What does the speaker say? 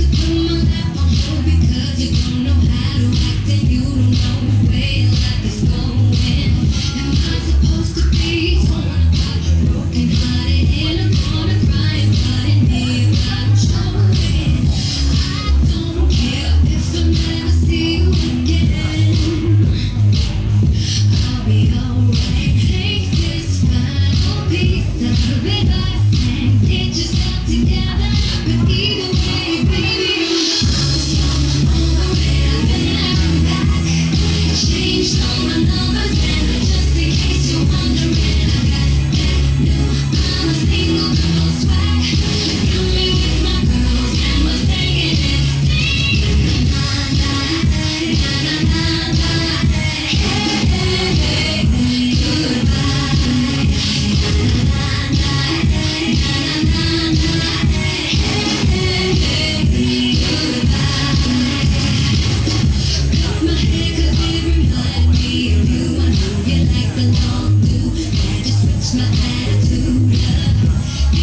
to put my life on hold because you don't know how to act and you